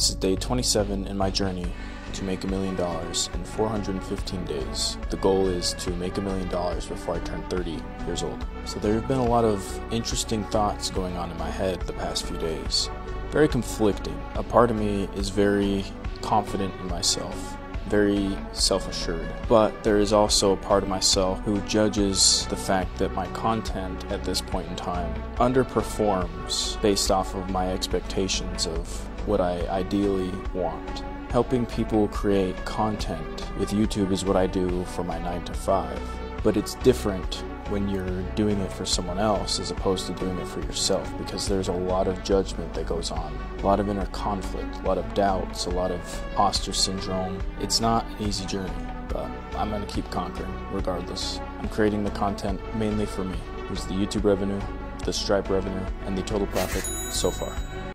This is day 27 in my journey to make a million dollars in 415 days. The goal is to make a million dollars before I turn 30 years old. So there have been a lot of interesting thoughts going on in my head the past few days. Very conflicting. A part of me is very confident in myself very self assured. But there is also a part of myself who judges the fact that my content at this point in time underperforms based off of my expectations of what I ideally want. Helping people create content with YouTube is what I do for my 9 to 5, but it's different when you're doing it for someone else as opposed to doing it for yourself because there's a lot of judgment that goes on, a lot of inner conflict, a lot of doubts, a lot of imposter syndrome. It's not an easy journey, but I'm going to keep conquering regardless. I'm creating the content mainly for me. Here's the YouTube revenue, the Stripe revenue, and the total profit so far.